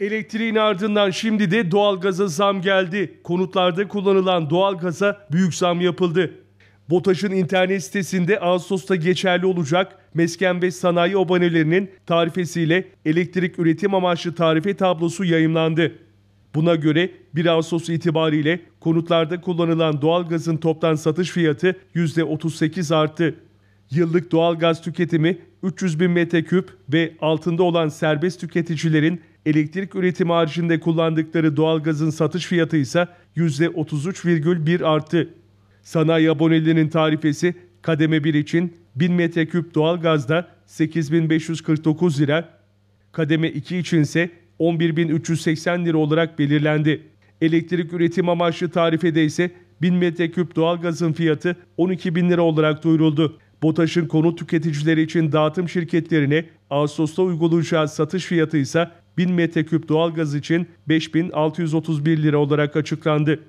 Elektriğin ardından şimdi de doğalgaza zam geldi. Konutlarda kullanılan doğalgaza büyük zam yapıldı. BOTAŞ'ın internet sitesinde Ağustos'ta geçerli olacak mesken ve sanayi abonelerinin tarifesiyle elektrik üretim amaçlı tarife tablosu yayımlandı. Buna göre 1 Ağustos itibariyle konutlarda kullanılan doğalgazın toptan satış fiyatı %38 arttı. Yıllık doğalgaz tüketimi 300 bin metreküp ve altında olan serbest tüketicilerin elektrik üretimi haricinde kullandıkları doğalgazın satış fiyatı ise %33,1 arttı. Sanayi abonelerinin tarifesi kademe 1 için 1000 metreküp doğalgazda 8549 lira, kademe 2 için ise 11.380 lira olarak belirlendi. Elektrik üretim amaçlı tarifede ise 1000 metreküp doğalgazın fiyatı 12.000 lira olarak duyuruldu. BOTAŞ'ın konut tüketicileri için dağıtım şirketlerine Ağustos'ta uygulayacağı satış fiyatı ise 1000 metreküp doğalgaz için 5631 lira olarak açıklandı.